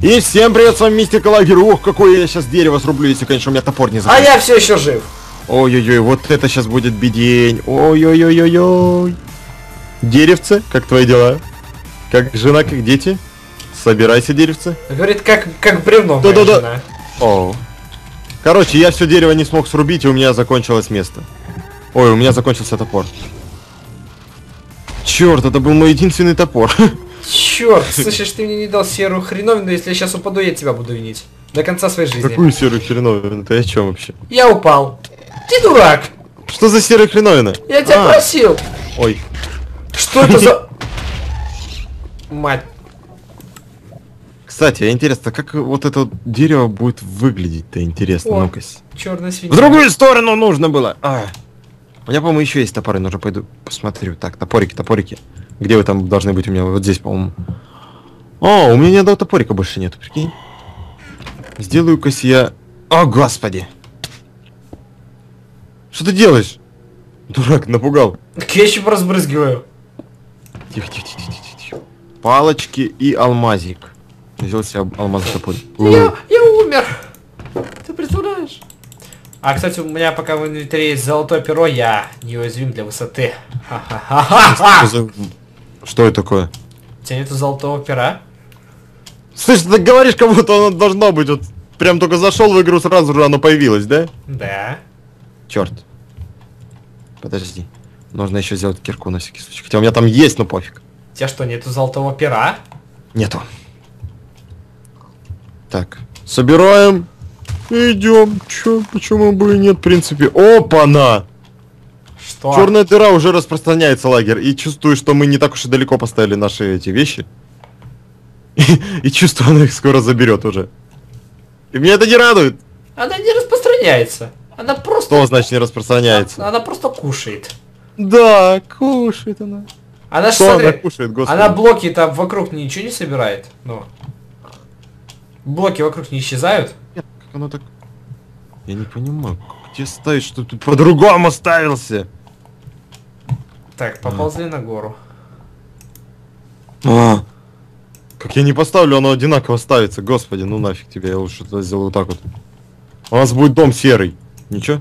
И всем привет, с вами Мистика Лагер. Ух, какое я сейчас дерево срублю, если, конечно, у меня топор не А закрыт. я все еще жив. Ой-ой-ой, вот это сейчас будет бедень. Ой-ой-ой-ой-ой. Деревце, как твои дела? Как жена, как дети? Собирайся, деревце. Говорит, как, как бревно Да-да-да. О. Короче, я все дерево не смог срубить, и у меня закончилось место. Ой, у меня закончился топор. Черт, это был мой единственный топор. Черт, слышишь, ты мне не дал серую хреновину, если я сейчас упаду, я тебя буду винить. До конца своей жизни. Какую серую хреновину? Ты о чем вообще? Я упал. Ты дурак. Что за серая хреновина? Я тебя А, просил. Ой. Что это за... Мать. Кстати, интересно, как вот это дерево будет выглядеть-то интересно, ну-ка. Черная свинья. В другую сторону нужно было. А. У меня, по-моему, еще есть топоры, нужно пойду посмотрю. Так, топорики, топорики. Где вы там должны быть у меня? Вот здесь, по-моему. О, у меня ни одного топорика больше нету, прикинь. Сделаю-ка я... О, господи! Что ты делаешь? Дурак, напугал. Я еще разбрызгиваю. Тихо, тихо, тихо, тихо, тихо. Палочки и алмазик. Взял себе алмазный топор. Я, я умер. А, кстати, у меня пока в инвентаре есть золотое перо, я неуязвим для высоты. Что это такое? У тебя нету золотого пера? Слышь, ты говоришь, как будто оно должно быть. Вот прям только зашел в игру, сразу же оно появилось, да? Да. Черт. Подожди. Нужно еще сделать кирку на всякий случай. Хотя у меня там есть, но пофиг. У тебя что, нету золотого пера? Нету. Так. Собираем. Идем. Че, почему бы и нет, в принципе. Опа-на! Что? Черная дыра уже распространяется лагерь. И чувствую, что мы не так уж и далеко поставили наши эти вещи. И, и чувствую, она их скоро заберет уже. И меня это не радует. Она не распространяется. Она просто... Что значит не распространяется? Она просто кушает. Да, кушает она. Она Что смотри, она кушает, господи? она блоки там вокруг ничего не собирает. Ну. Блоки вокруг не исчезают. Как оно так... Я не понимаю, где ставить, что тут по-другому ставился? Так, поползли на гору. А, как я не поставлю, оно одинаково ставится. Господи, ну нафиг тебе, я лучше это сделаю вот так вот. У нас будет дом серый. Ничего?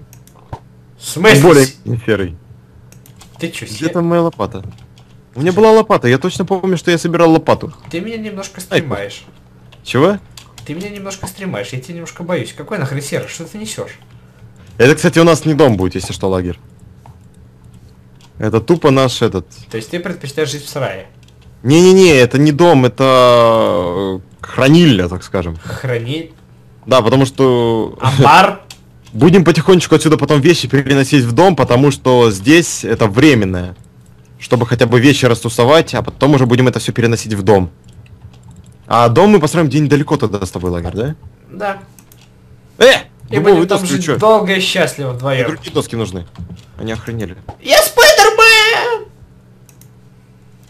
В смысле? Более не серый. Ты чё, Где там моя лопата? У меня была лопата, я точно помню, что я собирал лопату. Ты меня немножко стремаешь. Чего? Ты меня немножко стремаешь, я тебя немножко боюсь. Какой нахрен серый? Что ты несешь? Это, кстати, у нас не дом будет, если что, лагерь. Это тупо наш этот... То есть ты предпочитаешь жить в сарае? Не-не-не, это не дом, это э, хранильня, так скажем. Хранить? Да, потому что Амбар? будем потихонечку отсюда потом вещи переносить в дом, потому что здесь это временное. Чтобы хотя бы вещи растусовать, а потом уже будем это все переносить в дом. А дом мы построим где недалеко тогда с тобой лагерь, да? Да. Э! И будем там доски, жить чё? долго и счастливо вдвоем. Другие доски нужны. Они охренели. Я Спайдермен!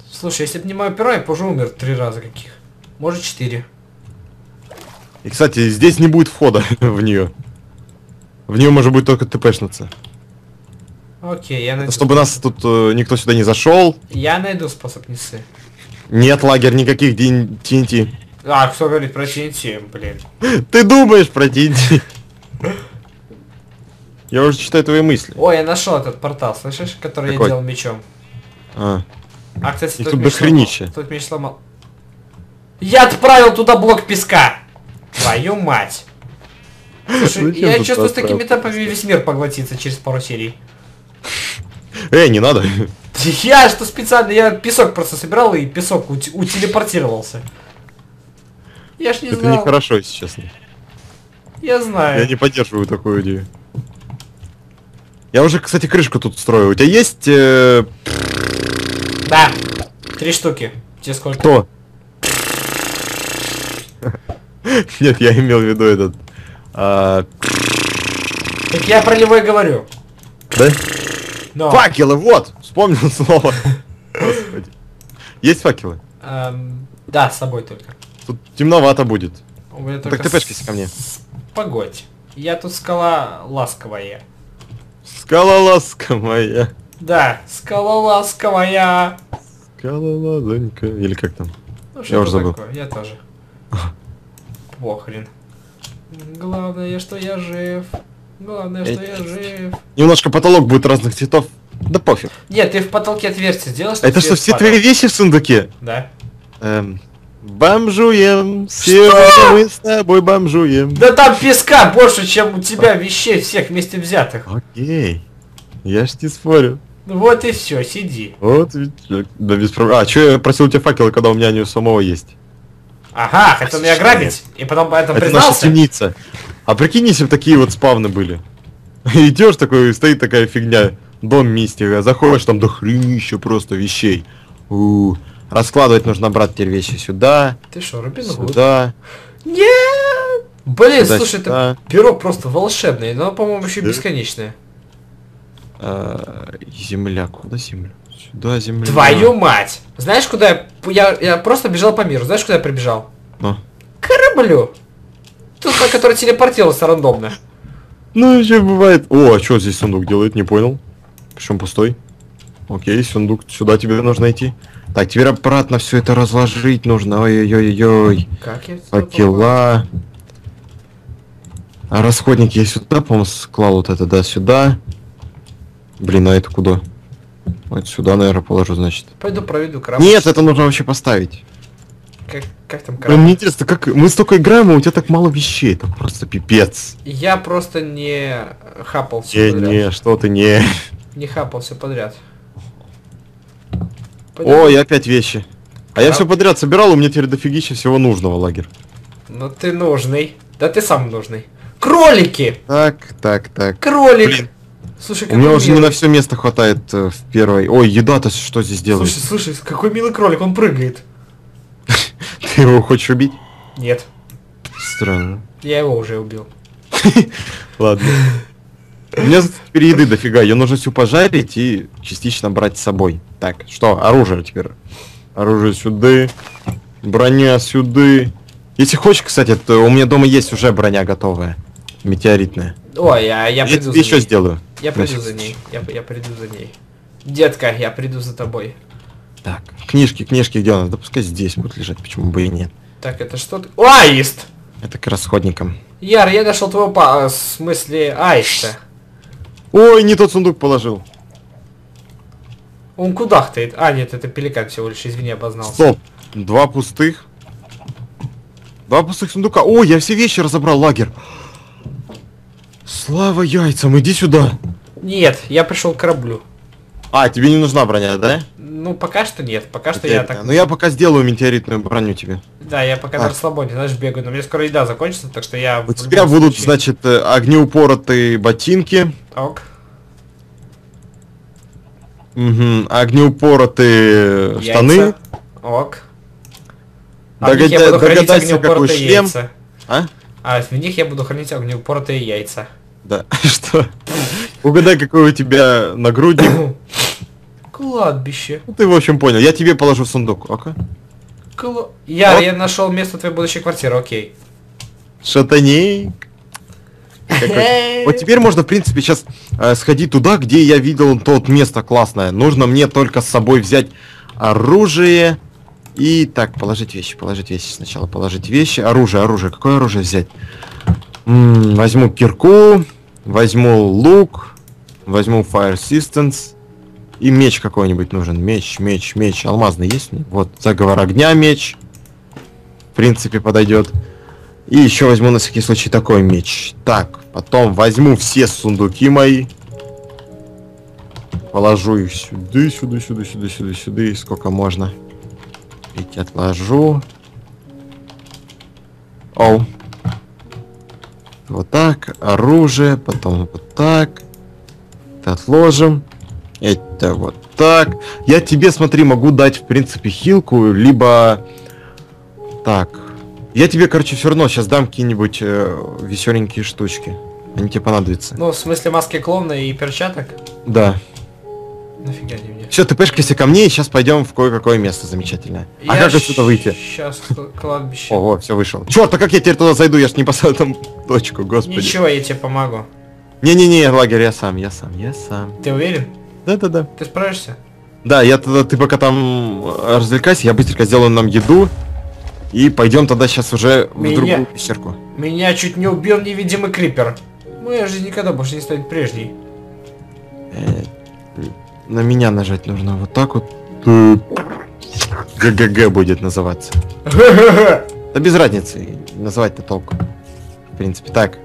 Слушай, если бы не мое перо, я бы уже умер три раза каких. Может четыре. И, кстати, здесь не будет входа в нее. В нее может быть только ТПшница. Окей, я найду. Чтобы нас тут э, никто сюда не зашел. Я найду способ не ссы. Нет, лагерь, никаких TNT. А, кто говорит про TNT, блин. Ты думаешь про TNT? Я уже читаю твои мысли. Ой, я нашел этот портал, слышишь? Который Какой? я делал мечом. А, А, кстати, тот тут меч сломал. Тот меч сломал. Я отправил туда блок песка! Твою мать! Слушай, Зачем я чувствую, с такими темпами весь мир поглотится через пару серий. Эй, не надо. Я что специально, я песок просто собирал и песок ути- утелепортировался. Я ж не Это знал. нехорошо, если честно. Я знаю. Я не поддерживаю такую идею. Я уже, кстати, крышку тут строю. У тебя есть... э, Да. Три штуки. Тебе сколько? Кто? Нет, я имел в виду этот... а, Так я про него и говорю. Да? Но. Факелы, вот! Вспомнил снова. Господи. Есть факелы? эм, да, с собой только. Тут темновато будет. Так ты пешкайся ко мне. Погодь. Я тут скала ласковая. Скалолазка моя. Да, скалолазка моя. Скалолазонька. Или как там? Ну, Я уже забыл. такое, Я тоже. Похрен. Главное, что я жив. Главное, что я жив. Немножко потолок будет разных цветов. Да пофиг. Нет, ты в потолке отверстие сделал, А это что, все твои вещи в сундуке? Да. Эм, бомжуем. Сегодня мы с тобой бомжуем. Да там песка больше, чем у тебя вещей всех вместе взятых. Окей. Я ж не спорю. Ну Вот и все, сиди. Вот Да без проблем. А, что я просил у тебя факелы, когда у меня они у самого есть? Ага, хотел меня грабить, и потом поэтому Это наша признался. темница. А прикинь, если бы такие вот спавны были. Идешь такой, стоит такая фигня, дом мистика, заходишь, там до хренища просто вещей. У, раскладывать нужно, брать теперь вещи сюда, Ты что, Робин Гуд? сюда. Нет! Блин, Сюда, слушай, сюда. это перо просто волшебное, но, по-моему, еще Да. бесконечное. А, земля, куда земля? Сюда земля. Твою мать! Знаешь, куда я... я... Я просто бежал по миру. Знаешь, куда я прибежал? Ну. Кораблю. Тот, который телепортировался рандомно. Ну, еще бывает. О, а что здесь сундук делает, не понял. Причем пустой. Окей, сундук, сюда тебе нужно идти. Так, теперь обратно все это разложить нужно. Ой-ой-ой-ой. Как я... Факела. А расходники я сюда, по-моему, склал вот это, да, сюда. Блин, а это куда? Вот сюда, наверное, положу, значит. Пойду проведу корабль. Нет, это нужно вообще поставить. Как, как там Блин, корабль? мне интересно, как мы столько играем, а у тебя так мало вещей. Это просто пипец. Я просто не хапал Не, не, что ты не. Не хапал все подряд. Ой, опять вещи. А я Да. все подряд собирал, у меня теперь дофигища всего нужного лагерь. Ну ты нужный. Да ты сам нужный. Кролики! Так, так, так. Кролик! Блин. Слушай, У какой меня уже не милый. на все место хватает э, в первой. Ой, еда-то что здесь делает? Слушай, слушай, какой милый кролик, он прыгает. Ты его хочешь убить? Нет, Странно. я его уже убил. Ладно. У меня теперь еды дофига, ее нужно всю пожарить и частично брать с собой. Так, что, оружие теперь. Оружие сюда, броня сюда. Если хочешь, кстати, то у меня дома есть уже броня готовая. Метеоритная. Ой, я, я Я, приду тебе за еще ней. сделаю. Я приду На за ней. Я, я приду за ней. Детка, я приду за тобой. Так, книжки, книжки где у нас? Да пускай здесь будут лежать, почему бы и нет. Так, это что? О, Аист! Это к расходникам. Яр, я нашел твоего па... а, В смысле, Аиста. Ой, не тот сундук положил. Он кудахтает. А, нет, это пеликан всего лишь, извини, обознался. Стоп. Два пустых. Два пустых сундука. О, я все вещи разобрал, лагерь. Слава яйцам, иди сюда. Нет, я пришел к кораблю. А, тебе не нужна броня, да? Ну, пока что нет. Пока что я так... Ну я пока сделаю метеоритную броню тебе. Да, я пока на А. расслабоне, знаешь, бегаю. Но у меня скоро еда закончится, так что я... У тебя будут, случае- значит, э, огнеупоротые ботинки. Ок. Угу. Огнеупоротые Яйца. штаны. Ок. А Догадя- я буду хранить догадайся, какой шлем. яйца. А? А в них я буду хранить огнеупоротые яйца. Да. Что? Угадай, какой у тебя нагрудник. Кладбище. Ну, Ты, в общем, понял. Я тебе положу в сундук. Ока. Кла... Я, Вот. я нашел место твоей будущей квартиры, окей. Шатаней. Вот теперь можно, в принципе, сейчас сходить туда, где я видел тот место классное. Нужно мне только с собой взять оружие. И так, положить вещи, положить вещи. Сначала положить вещи. Оружие, оружие. Какое оружие взять? М, возьму кирку, возьму лук, возьму Fire Assistance. И меч какой-нибудь нужен. Меч, меч, меч. Алмазный есть? Вот, заговор огня меч. В принципе, подойдет. И еще возьму на всякий случай такой меч. Так, потом возьму все сундуки мои. Положу их сюда, сюда, сюда, сюда, сюда, сюда, сколько можно. Эти отложу. Оу. Вот так, оружие, потом вот так. Это отложим. Это вот так. Я тебе, смотри, могу дать, в принципе, хилку, либо... Так. Я тебе, короче, все равно сейчас дам какие-нибудь э, веселенькие штучки. Они тебе понадобятся. Ну, в смысле маски клоуна и перчаток? Да. Нафига они мне? Все, ты пешкайся ко мне, и сейчас пойдем в кое-какое место замечательное. А как отсюда выйти? Сейчас кладбище. Ого, все вышел. Черт, а как я теперь туда зайду? Я ж не поставил там точку, господи. Ничего, я тебе помогу. Не-не-не, лагерь, я сам, я сам, я сам. Ты уверен? Да-да-да. Ты справишься? Да, я тогда, ты пока там э, развлекайся, я быстренько сделаю нам еду. И пойдем тогда сейчас уже в Меня- другую пещерку. Меня чуть не убил невидимый крипер. Моя жизнь никогда больше не станет прежней. Э, На меня нажать нужно вот так вот. ГГГ будет называться. Да без разницы, называть-то толку. В принципе, так.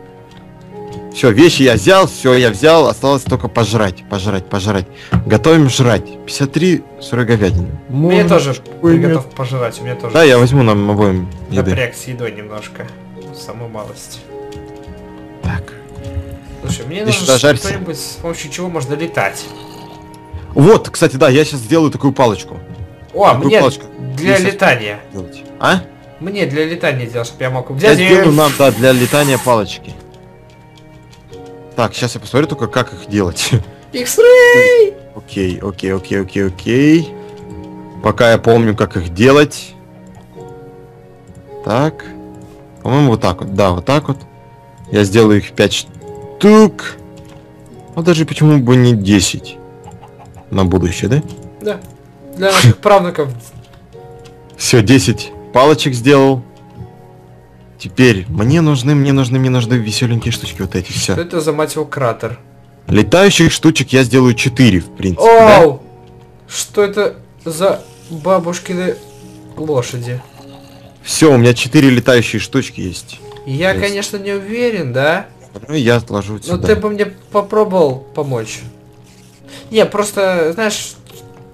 Все, вещи я взял, все я взял, осталось только пожрать, пожрать, пожрать. Готовим жрать. 53 сырой говядины. Мне тоже готов пожрать, у меня тоже Да, я возьму нам обоим еды. напряг с едой немножко. Самую малость. Так. Слушай, мне Ты нужно что-нибудь, с помощью чего можно летать. Вот, кстати, да, я сейчас сделаю такую палочку. О, Такую мне палочку. для Есть. летания. Делать. А? Мне для летания делать, чтобы я мог Я взять и... сделаю нам, да, для летания палочки. Так, сейчас я посмотрю только, как их делать. X-Ray! Окей, окей, окей, окей, окей. Пока я помню, как их делать. Так. По-моему, вот так вот. Да, вот так вот. Я сделаю их 5 штук. А даже почему бы не 10? На будущее, да? Да. Для наших правнуков. Все, 10 палочек сделал. Теперь мне нужны, мне нужны, мне нужны веселенькие штучки вот эти, Что все. это за мать его кратер? Летающих штучек я сделаю 4, в принципе, да? Оу! Что это за бабушкины лошади? Все, у меня 4 летающие штучки есть. Я, Есть. конечно, не уверен, да? Ну, я отложу Но сюда. ты бы мне попробовал помочь. Не, просто, знаешь,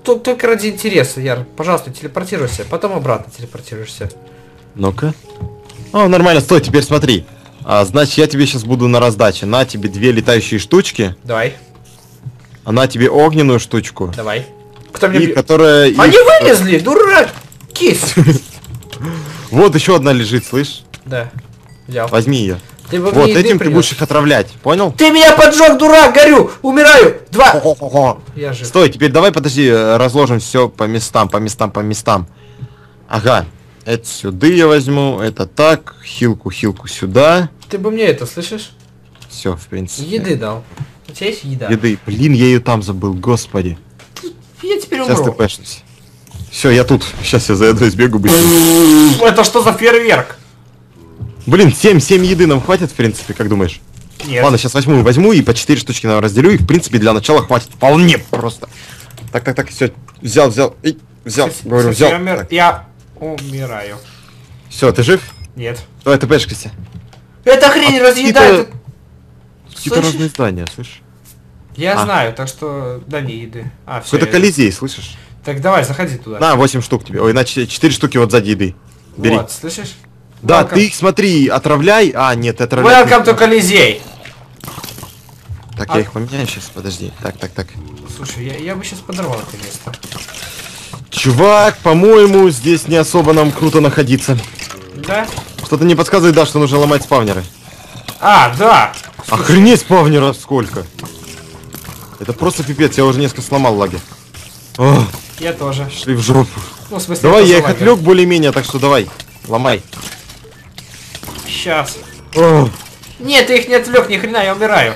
тут только ради интереса, Яр. Пожалуйста, телепортируйся, потом обратно телепортируешься. Ну-ка. О, нормально, стой, теперь смотри. А, значит, я тебе сейчас буду на раздаче. На тебе две летающие штучки, Давай, а на тебе огненную штучку. давай. Кто мне... И которая... Они вылезли, дурак! Кис! Вот еще одна лежит, слышь? Да, взял. Возьми ее. Ты Вот, этим ты принес. будешь их отравлять, понял? Ты меня поджег, дурак, горю! Умираю! Два! Хо-хо-хо. Я жив. Стой, теперь давай, подожди, э, разложим все по местам, по местам, по местам. Ага, это сюда я возьму, это так, хилку, хилку сюда. Ты бы мне это, слышишь? Все, в принципе. Еды дал. У тебя есть еда? Еды. Блин, я ее там забыл, господи. Я теперь Сейчас ты умру. пэшнусь. Все, я тут. Сейчас я за едой сбегу быстро. Это что за фейерверк? Блин, 7, 7 еды нам хватит, в принципе, как думаешь? Нет. Ладно, сейчас возьму, возьму и по 4 штучки наверное, разделю, и в принципе для начала хватит вполне просто. Так, так, так, все, взял, взял, Эй, взял, говорю, взял. Я, я умираю. Все, ты жив? Нет. Давай, ты пэшкайся. Эта хрень А разъедает. Какие-то разные здания, слышишь? Я А. знаю, так что дай мне еды. А, все. Какой-то колизей, слышишь? Так давай, заходи туда. На, 8 штук тебе. Ой, иначе 4 штуки вот сзади еды. Бери. Вот, слышишь? Да, Welcome. ты их смотри, отравляй. А, нет, ты отравляй. Welcome to Колизей. Так, А- я их поменяю сейчас, подожди. Так, так, так. Слушай, я, я бы сейчас подорвал это место. Чувак, по-моему, здесь не особо нам круто находиться. Да? Что-то не подсказывает, да, что нужно ломать спавнеры. А, да! Охренеть спавнеров сколько! Это просто пипец, я уже несколько сломал лаги. О, Я тоже. шли в жопу. Ну, в смысле, Давай, я их позалагаю. отвлек более-менее, так что давай, ломай. Сейчас. О, Нет, ты их не отвлек, ни хрена, я умираю.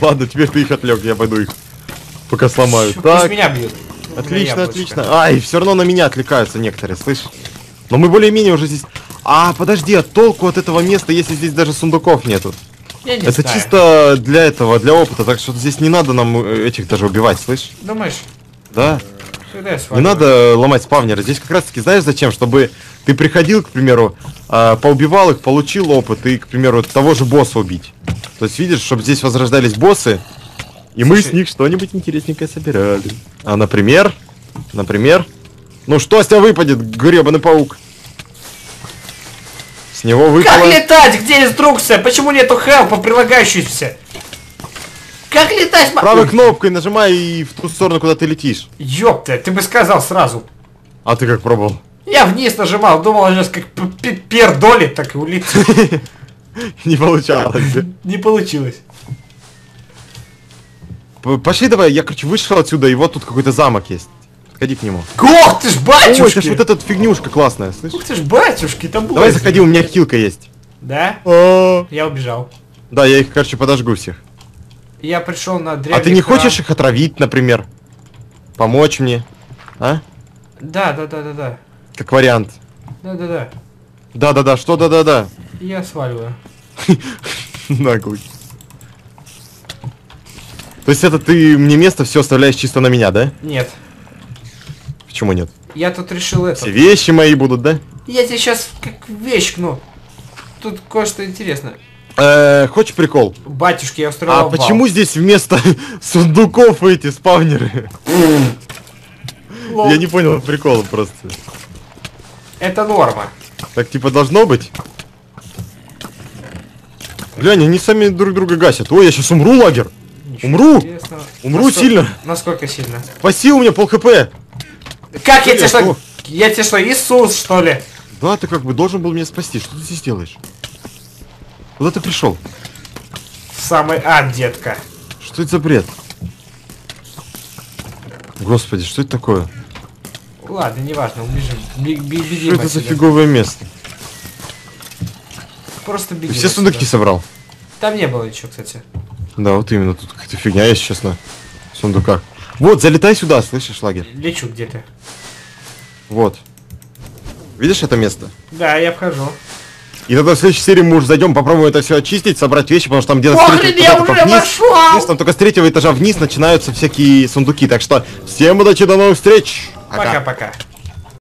ладно, теперь ты их отвлек, я пойду их пока сломаю. Пусть Так, меня бьют. Отлично, отлично. Ай, все равно на меня отвлекаются некоторые, слышь? Но мы более-менее уже здесь... А, подожди, а толку от этого места, если здесь даже сундуков нету? Я не Это знаю. чисто для этого, для опыта, так что здесь не надо нам э, этих даже убивать, слышь? Думаешь, Да? Не надо ломать спавнеры. Здесь как раз таки знаешь зачем? Чтобы ты приходил, к примеру, а, поубивал их, получил опыт и, к примеру, того же босса убить. То есть видишь, чтобы здесь возрождались боссы, и мы с них что-нибудь интересненькое собирали. А, например, например, ну что с тебя выпадет, гребаный паук? С него Как выпало... летать? Где инструкция? Почему нету хелпа прилагающейся? Как летать? Правой кнопкой нажимай и в ту сторону, куда ты летишь. Ёпта, ты бы сказал сразу. А ты как пробовал? Я вниз нажимал, думал, сейчас как пердолит, так и улетит. Не получалось. Не получилось. Пошли давай, я, короче, вышел отсюда, и вот тут какой-то замок есть. Подходи к нему. Ох ты ж, Ой, это ж батюшки! вот эта фигнюшка классная, слышишь? Ух ты ж, батюшки, там было. Давай заходи, у меня хилка есть. Да? А. Я убежал. Да, я их, короче, подожгу всех. Я пришел на А древний ты не храм. хочешь их отравить, например? Помочь мне? А? Да, да, да, да, да. Как вариант. Да, да, да. Да-да-да, что да-да-да? Я сваливаю. Наглый. То есть это ты мне место все оставляешь чисто на меня, да? Нет. Почему нет? Я тут решил это. Все вещи мои будут, да? Я тебе сейчас как вещкну. Тут кое-что интересное. Э, хочешь прикол? Батюшки, я устроил А обвал. почему здесь вместо сундуков эти спавнеры? Я не понял прикола просто. Это норма. Так типа должно быть? Глянь, они сами друг друга гасят. Ой, я сейчас умру, лагер. Умру. интересного. Умру Насколько- сильно. Насколько сильно? Спаси у меня пол хп. Как я тебе Я что? что? Я тебе что, Иисус, что ли? Да, ты как бы должен был меня спасти. Что ты здесь делаешь? Куда ты пришел? В самый ад, детка. Что это за бред? Господи, что это такое? Ладно, неважно, убежим. Би- би- Что это за фиговое место? Просто Ты бегим все сундуки собрал? Там не было ничего, кстати. Да, вот именно, тут какая-то фигня есть сейчас на сундуках. Вот, залетай сюда, слышишь, лагерь? Лечу где ты. Вот. Видишь это место? Да, я обхожу. И тогда в следующей серии мы уже зайдем, попробуем это все очистить, собрать вещи, потому что там где-то с третьего я уже вниз, вниз, там только с третьего этажа вниз начинаются всякие сундуки. Так что всем удачи, до новых встреч! Пока. Пока-пока.